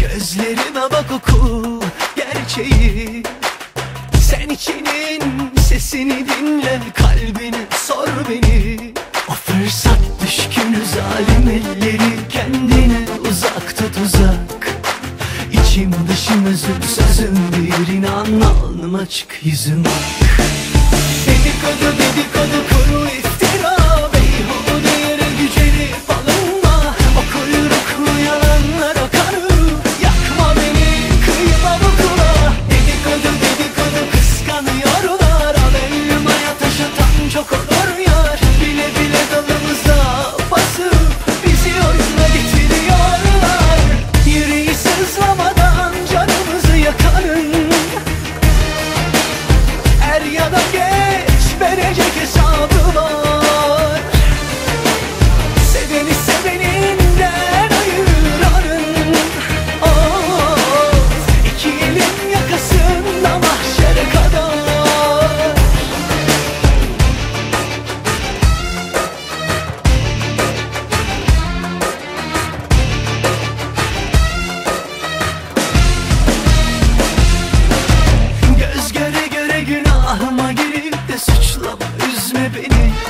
Gözlerime bak oku gerçeği. Sen içinin sesini dinle Kalbini sor beni. O fırsat düşkünü zalim elleri Kendine uzak tut uzak. İçim dışım özüm sözüm bir inan Alnım açık yüzüm. Ak Dedikodu dedikodu spitting it.